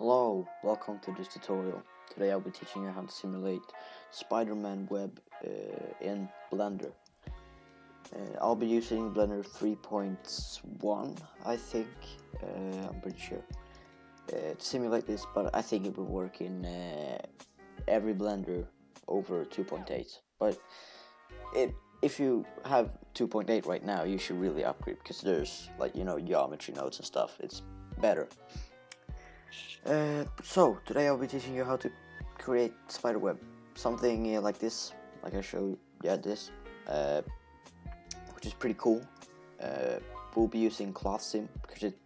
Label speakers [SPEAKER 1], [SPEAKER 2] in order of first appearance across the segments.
[SPEAKER 1] Hello, welcome to this tutorial. Today I'll be teaching you how to simulate Spider-Man web uh, in Blender. Uh, I'll be using Blender 3.1, I think, uh, I'm pretty sure, uh, to simulate this, but I think it will work in uh, every Blender over 2.8. But it, if you have 2.8 right now, you should really upgrade because there's like, you know, geometry nodes and stuff. It's better. Uh, so today I'll be teaching you how to create spider web. something uh, like this, like I showed, yeah, this, uh, which is pretty cool. Uh, we'll be using cloth sim because it,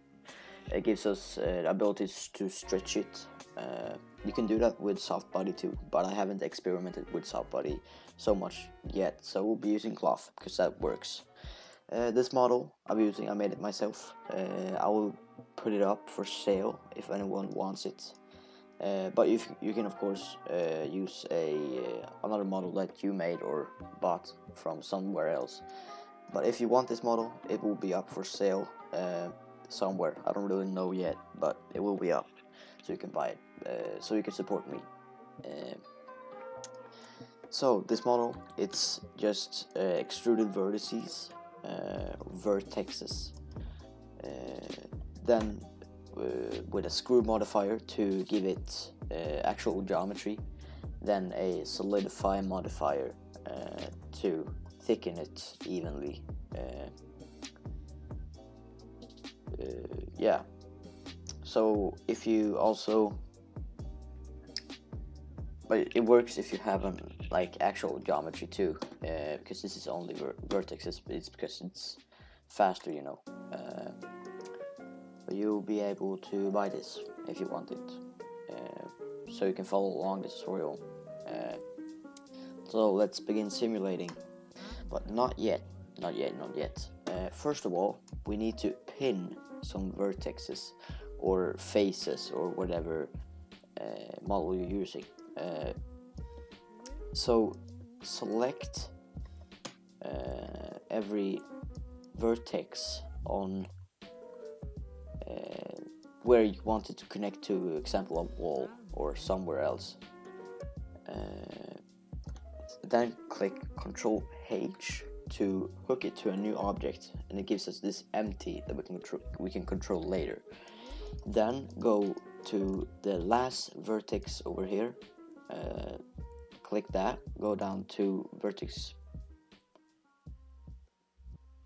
[SPEAKER 1] it gives us uh, abilities to stretch it. Uh, you can do that with soft body too, but I haven't experimented with soft body so much yet, so we'll be using cloth because that works. This model I'm using, I made it myself. I will put it up for sale if anyone wants it. Uh, but you, you can of course uh, use a uh, another model that you made or bought from somewhere else. But if you want this model, it will be up for sale uh, somewhere. I don't really know yet, but it will be up, so you can buy it. so you can support me. so this model, it's just extruded vertices uh, vertexes. Uh, then uh, with a screw modifier to give it actual geometry, then a solidify modifier to thicken it evenly. yeah. So if you also but it works if you have an like actual geometry too uh, because this is only ver vertexes but it's because it's faster you know uh, you'll be able to buy this if you want it. Uh, so you can follow along the tutorial. Uh, so let's begin simulating. But not yet not yet not yet. Uh, first of all we need to pin some vertexes or faces or whatever uh, model you're using. Uh, so select uh, every vertex on uh, where you wanted to connect to example a wall or somewhere else uh, then click Control H to hook it to a new object and it gives us this empty that we can we can control later then go to the last vertex over here uh, click that, go down to vertex.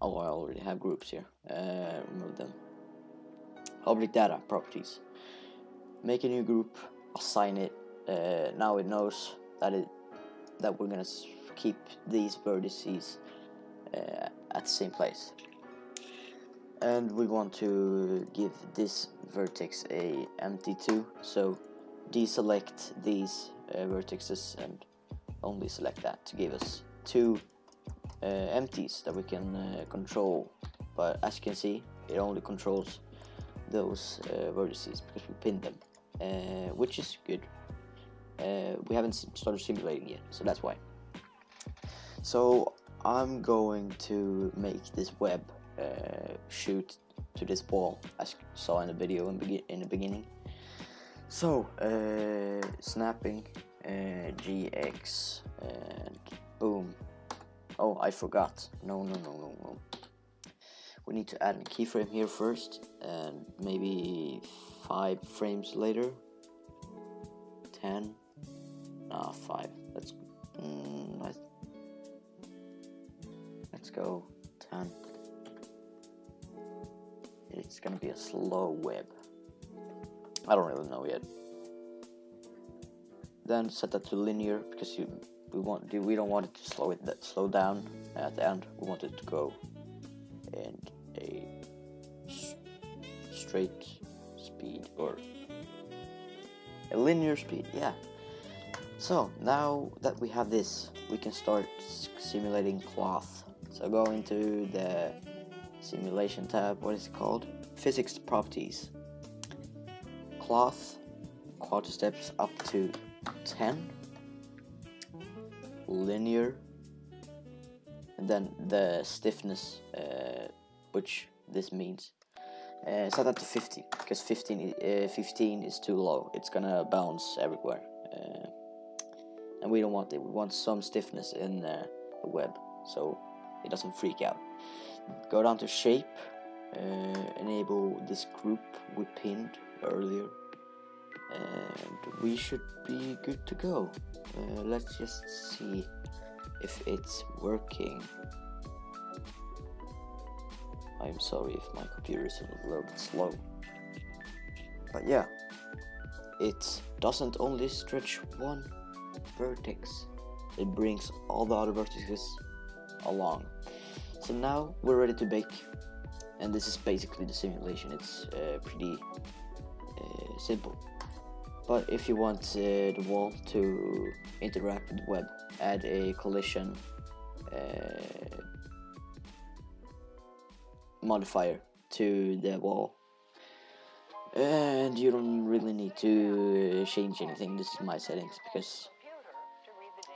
[SPEAKER 1] Oh, I already have groups here. Uh, remove them. Object data properties. Make a new group, assign it. Uh, now it knows that it that we're gonna keep these vertices uh, at the same place. And we want to give this vertex a empty two, So deselect these uh, vertices and only select that to give us two uh, empties that we can uh, control but as you can see it only controls those uh, vertices because we pinned them uh, which is good uh, we haven't started simulating yet so that's why so I'm going to make this web shoot to this ball as you saw in the video in, in the beginning so, uh, snapping, uh, GX, and boom. Oh, I forgot. No, no, no, no, no. We need to add a keyframe here first, and maybe five frames later. Ten. Nah, five. Let's. Mm, let's, let's go. Ten. It's gonna be a slow web. I don't really know yet. Then set that to linear because you we want do we don't want it to slow it that slow down at the end. We want it to go in a straight speed or a linear speed. Yeah. So now that we have this, we can start simulating cloth. So go into the simulation tab. What is it called? Physics properties cloth, quality steps up to 10, linear, and then the stiffness, uh, which this means. Uh, set that to 50 because 15, uh, 15 is too low. It's gonna bounce everywhere, uh, and we don't want it. We want some stiffness in the web so it doesn't freak out. Go down to shape, uh, enable this group we pinned earlier, and we should be good to go. Uh, let's just see if it's working. I'm sorry if my computer is a little bit slow. But yeah, it doesn't only stretch one vertex, it brings all the other vertices along. So now we're ready to bake, and this is basically the simulation. It's uh, pretty uh, simple. But if you want uh, the wall to interact with the web, add a collision uh, modifier to the wall. And you don't really need to change anything. This is my settings because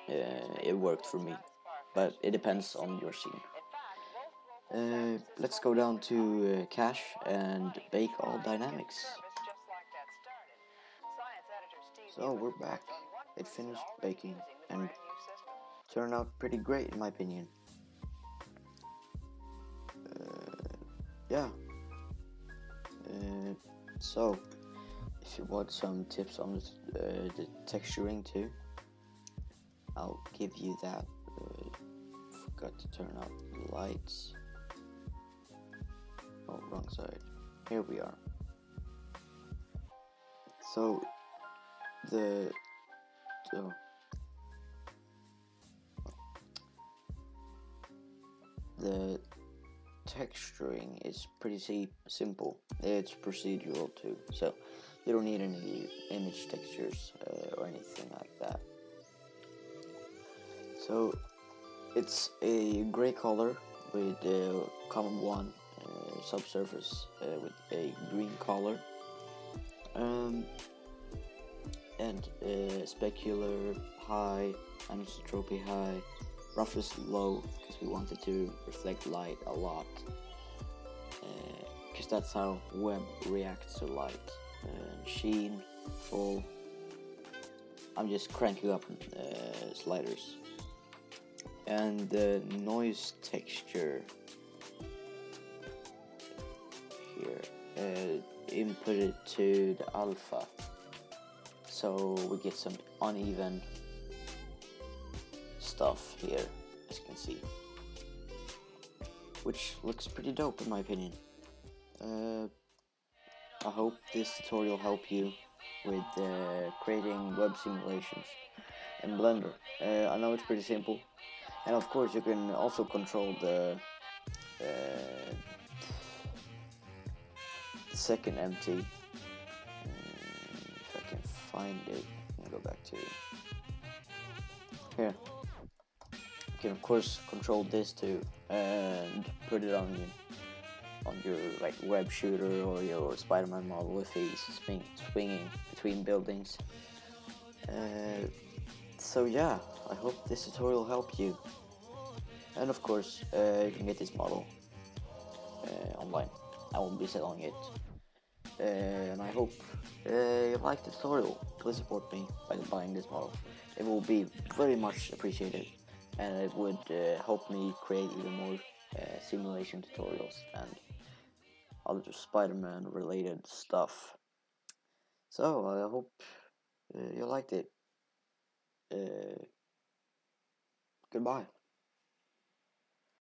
[SPEAKER 1] uh, it worked for me. But it depends on your scene. Uh, let's go down to uh, cache and bake all dynamics. So we're back. It finished baking and turned out pretty great in my opinion. Yeah. Uh, so, if you want some tips on the, uh, the texturing too, I'll give you that. Uh, forgot to turn out the lights. Oh, wrong side. Here we are. So, the the texturing is pretty simple. It's procedural too, so you don't need any image textures uh, or anything like that. So it's a gray color with a common one uh, subsurface uh, with a green color. Um, and uh, specular high, anisotropy high, roughness low because we wanted to reflect light a lot because uh, that's how web reacts to light. Uh, sheen full. I'm just cranking up uh, sliders and the noise texture here uh, input it to the alpha so we get some uneven stuff here as you can see. Which looks pretty dope in my opinion. Uh, I hope this tutorial helped you with uh, creating web simulations in Blender. Uh, I know it's pretty simple. And of course you can also control the, uh, second empty. Um, if I can find it and go back to here can of course control this too and put it on on your like web shooter or your Spider-Man model if he's swing, swinging between buildings uh, so yeah I hope this tutorial helped you. And of course, uh, you can get this model uh, online. I won't be selling it. Uh, and I hope uh, you like the tutorial. Please support me by buying this model. It will be very much appreciated. And it would uh, help me create even more uh, simulation tutorials and other Spider-Man related stuff. So I hope you liked it. Goodbye.